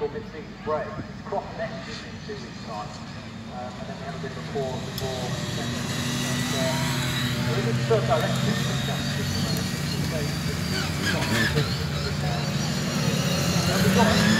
called mid-season break. It's Croft next in two weeks' time. Um, and then we have a bit of a pause before and, uh, direction in the championship at the